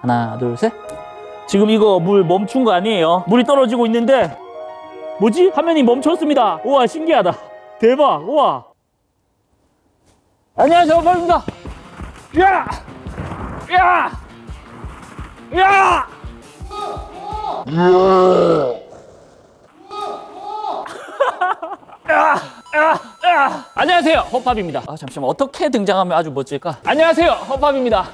하나, 둘, 셋. 지금 이거 물 멈춘 거 아니에요? 물이 떨어지고 있는데 뭐지? 화면이 멈췄습니다. 우와 신기하다. 대박. 우와. 안녕하세요, 허파입니다. 야! 야! 야! 야! 안녕하세요, 허팝입니다. 아, 잠시만 어떻게 등장하면 아주 멋질까? 안녕하세요, 허팝입니다.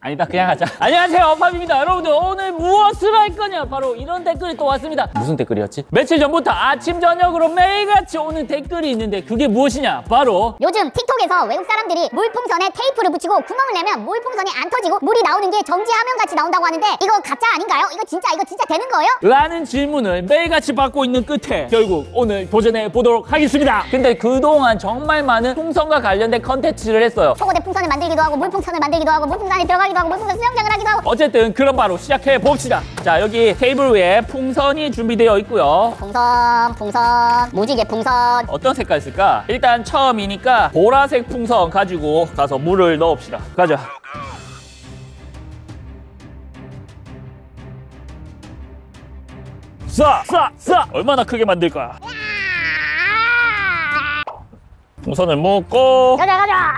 아니다, 그냥 하자. 안녕하세요, 허팝입니다. 여러분들 오늘 무 엇을 할 거냐? 바로 이런 댓글이 또 왔습니다. 무슨 댓글이었지? 며칠 전부터 아침 저녁으로 매일같이 오는 댓글이 있는데 그게 무엇이냐? 바로 요즘 틱톡에서 외국 사람들이 물풍선에 테이프를 붙이고 구멍을 내면 물풍선이 안 터지고 물이 나오는 게 정지화면 같이 나온다고 하는데 이거 가짜 아닌가요? 이거 진짜 이거 진짜 되는 거예요? 라는 질문을 매일같이 받고 있는 끝에 결국 오늘 도전해 보도록 하겠습니다. 근데 그동안 정말 많은 풍선과 관련된 컨텐츠를 했어요. 초거대 풍선을 만들기도 하고 물풍선을 만들기도 하고 물풍선 안에 들어가기도 하고 물풍선 수영장을 하기도 하고 어쨌든 그럼 바로 시작해 봅시다. 자 여기 테이블 위에 풍선이 준비되어 있고요. 풍선 풍선 무지개 풍선 어떤 색깔 쓸까? 일단 처음이니까 보라색 풍선 가지고 가서 물을 넣읍시다. 가자. 쏴! 쏴! 쏴! 얼마나 크게 만들 거 야? 풍선을 묶고 가자 가자.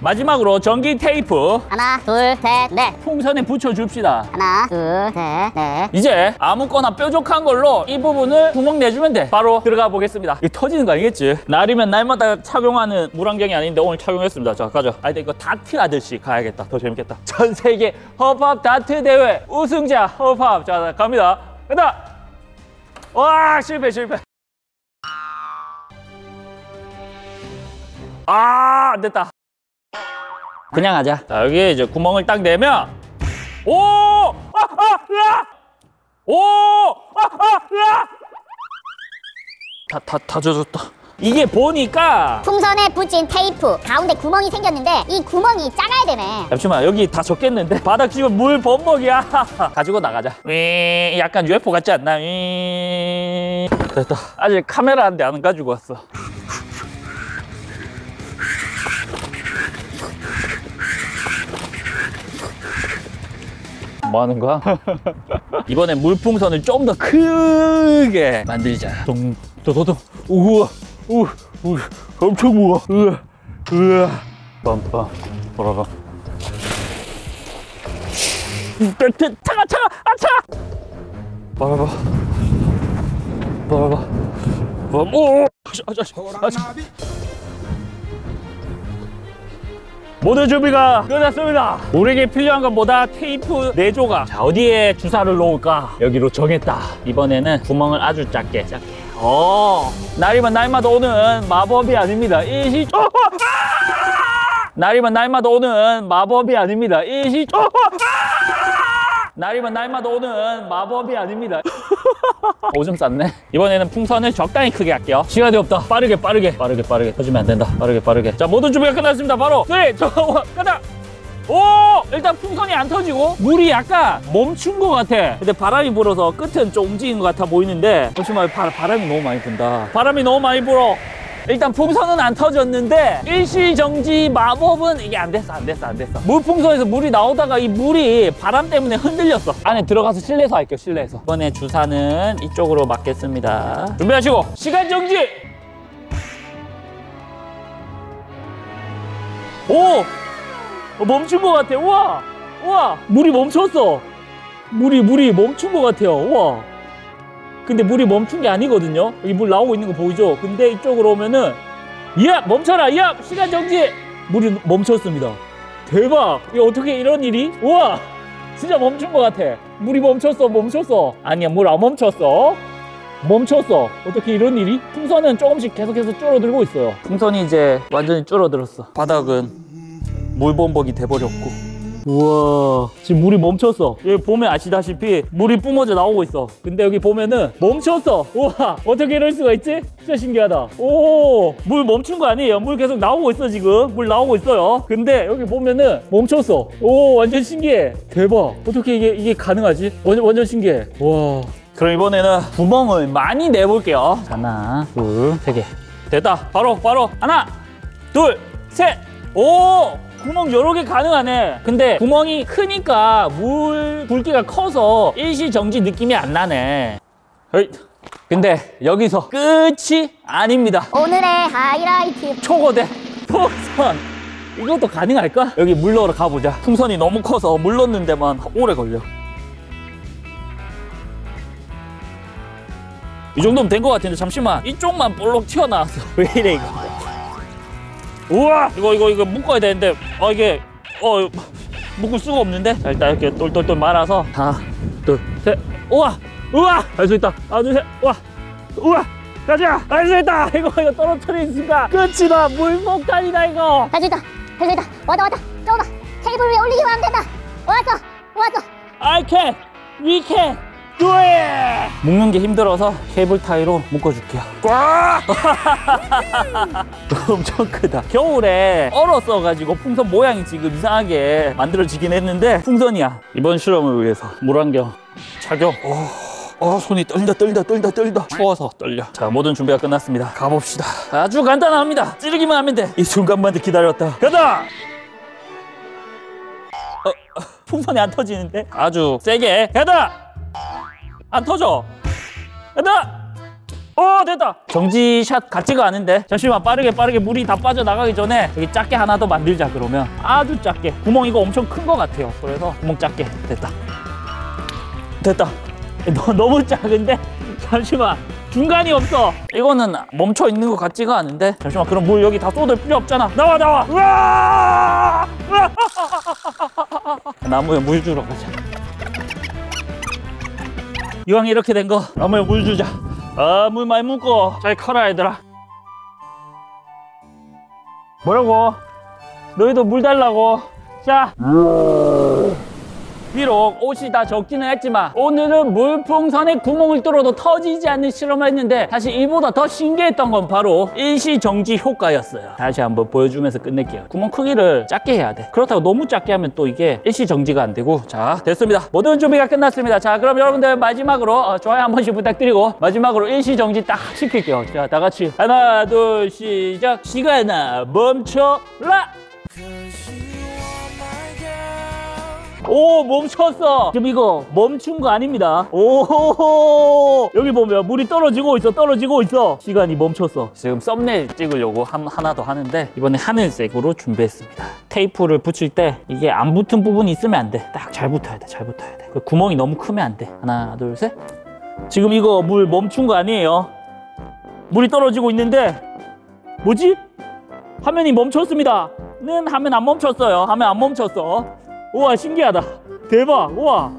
마지막으로 전기 테이프 하나 둘셋넷 풍선에 붙여줍시다. 하나 둘셋넷 이제 아무거나 뾰족한 걸로 이 부분을 구멍 내주면 돼. 바로 들어가 보겠습니다. 이거 터지는 거 아니겠지? 날이면 날마다 착용하는 물안경이 아닌데 오늘 착용했습니다. 자, 가자. 아, 근데 이거 다트 하듯이 가야겠다. 더 재밌겠다. 전 세계 허팝 다트 대회 우승자 허팝. 자, 갑니다. 간다. 와, 실패, 실패. 아, 안 됐다. 그냥 하자. 자, 여기 이제 구멍을 딱 내면 오! 아, 아, 으아! 오! 아, 아, 으아! 다, 다, 다 젖었다. 이게 보니까 풍선에 붙인 테이프 가운데 구멍이 생겼는데 이 구멍이 작아야 되네 잠시만 여기 다 젖겠는데 바닥 지금 물 범벅이야 가지고 나가자 위 약간 UFO 같지 않나 위 됐다 아직 카메라 한 대 안 가지고 왔어 뭐 하는 거야? 이번에 물풍선을 좀 더 크게 만들자. 동, 도도동. 우와, 우, 우, 엄청 무워. 우와, 우와. 빰빰, 돌아가. 떼떼, 차가, 차가, 아, 차가! 봐봐. 봐봐. 봐봐. 오! 아, 자, 아, 자. 모든 준비가 끝났습니다. 우리에게 필요한 건 뭐다? 테이프 4조각. 자, 어디에 주사를 놓을까? 여기로 정했다. 이번에는 구멍을 아주 작게, 작게. 어, 날이면 날마다 오는 마법이 아닙니다. 일시, 아! 날이면 날마다 오는 마법이 아닙니다. 일시! 날이면 날마다 오는 마법이 아닙니다. 오줌 쌌네. 이번에는 풍선을 적당히 크게 할게요. 시간이 없다. 빠르게, 빠르게, 빠르게, 빠르게. 터지면 안 된다. 빠르게, 빠르게. 자, 모든 준비가 끝났습니다. 바로 3, 2, 1, 가자! 오! 일단 풍선이 안 터지고 물이 약간 멈춘 것 같아. 근데 바람이 불어서 끝은 좀 움직인 것 같아 보이는데 잠시만 바, 바람이 너무 많이 분다. 바람이 너무 많이 불어. 일단 풍선은 안 터졌는데 일시정지 마법은 이게 안 됐어 안 됐어 안 됐어. 물풍선에서 물이 나오다가 이 물이 바람 때문에 흔들렸어. 안에 들어가서 실내에서 할게요 실내에서. 이번에 주사는 이쪽으로 맞겠습니다. 준비하시고 시간 정지! 오! 어, 멈춘 것 같아. 우와! 우와! 물이 멈췄어. 물이 물이 멈춘 것 같아요. 우와 근데 물이 멈춘 게 아니거든요. 여기 물 나오고 있는 거 보이죠? 근데 이쪽으로 오면은 야 멈춰라 야 시간 정지 물이 멈췄습니다. 대박 이게 어떻게 이런 일이? 우와 진짜 멈춘 것 같아. 물이 멈췄어 멈췄어 아니야 물 안 멈췄어. 멈췄어. 어떻게 이런 일이? 풍선은 조금씩 계속해서 줄어들고 있어요. 풍선이 이제 완전히 줄어들었어. 바닥은 물범벅이 돼버렸고. 우와. 지금 물이 멈췄어. 여기 보면 아시다시피 물이 뿜어져 나오고 있어. 근데 여기 보면은 멈췄어. 우와 어떻게 이럴 수가 있지? 진짜 신기하다. 오 물 멈춘 거 아니에요? 물 계속 나오고 있어 지금. 물 나오고 있어요. 근데 여기 보면은 멈췄어. 오 완전 신기해. 대박. 어떻게 이게 이게 가능하지? 완전, 완전 신기해. 와. 그럼 이번에는 구멍을 많이 내볼게요. 하나 둘 세 개. 됐다. 바로 바로. 하나 둘 셋 오 구멍 여러 개 가능하네. 근데 구멍이 크니까 물 굵기가 커서 일시정지 느낌이 안 나네. 헤이. 근데 여기서 끝이 아닙니다. 오늘의 하이라이트 초거대 풍선. 이것도 가능할까? 여기 물 넣으러 가보자. 풍선이 너무 커서 물 넣는 데만 오래 걸려. 이 정도면 된 것 같은데 잠시만 이쪽만 볼록 튀어나왔어 왜 이래 이거 우와! 이거 이거 이거 묶어야 되는데 어 이게 어 묶을 수가 없는데? 자 일단 이렇게 똘똘똘 말아서 하나 둘셋. 우와! 우와! 할 수 있다. 하나 둘셋. 우와! 우와! 가자! 할 수 있다! 이거 이거 떨어뜨린 순간 끝이다! 물폭탄이다 이거! 할 수 있다! 할 수 있다! 왔다 왔다! 봐! 테이블 위에 올리기만 하면 된다! 왔어 왔어 I can we can do it 묶는 게 힘들어서 케이블 타이로 묶어줄게요. 꽉! 엄청 크다. 겨울에 얼었어가지고 풍선 모양이 지금 이상하게 만들어지긴 했는데 풍선이야. 이번 실험을 위해서 물안경 착용. 어, 어, 손이 떨린다 떨린다 떨린다 떨린다. 추워서 떨려. 자 모든 준비가 끝났습니다. 가봅시다. 아주 간단합니다. 찌르기만 하면 돼이 순간만 기다렸다. 가자! 어, 어, 풍선이 안 터지는데? 아주 세게. 가다 안 터져. 가다. 어 됐다. 정지샷 같지가 않은데. 잠시만 빠르게 빠르게 물이 다 빠져 나가기 전에 여기 작게 하나 더 만들자 그러면. 아주 작게. 구멍 이거 엄청 큰거 같아요. 그래서 구멍 작게. 됐다. 됐다. 너, 너무 작은데? 잠시만. 중간이 없어. 이거는 멈춰 있는 것 같지가 않은데. 잠시만 그럼 물 여기 다 쏟을 필요 없잖아. 나와 나와. 으아! 으아! 나무에 물 주러 가자 이왕 이렇게 된거 나무에 물 주자. 아 물 많이 묻고 잘 커라 얘들아. 뭐라고? 너희도 물 달라고. 자 비록 옷이 다 적기는 했지만 오늘은 물풍선에 구멍을 뚫어도 터지지 않는 실험을 했는데 사실 이보다 더 신기했던 건 바로 일시정지 효과였어요. 다시 한번 보여주면서 끝낼게요. 구멍 크기를 작게 해야 돼. 그렇다고 너무 작게 하면 또 이게 일시정지가 안 되고. 자 됐습니다. 모든 준비가 끝났습니다. 자 그럼 여러분들 마지막으로 어, 좋아요 한 번씩 부탁드리고 마지막으로 일시정지 딱 시킬게요. 자 다 같이 하나 둘 시작. 시간아 멈춰라 오 멈췄어. 지금 이거 멈춘 거 아닙니다. 오 여기 보면 물이 떨어지고 있어 떨어지고 있어. 시간이 멈췄어. 지금 썸네일 찍으려고 한, 하나 더 하는데 이번에 하늘색으로 준비했습니다. 테이프를 붙일 때 이게 안 붙은 부분이 있으면 안 돼 딱 잘 붙어야 돼 잘 붙어야 돼 그 구멍이 너무 크면 안 돼. 하나 둘 셋. 지금 이거 물 멈춘 거 아니에요. 물이 떨어지고 있는데 뭐지? 화면이 멈췄습니다. 는 하면 안 멈췄어요. 하면 안 멈췄어 우와 신기하다. 대박 우와